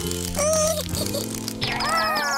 Oh!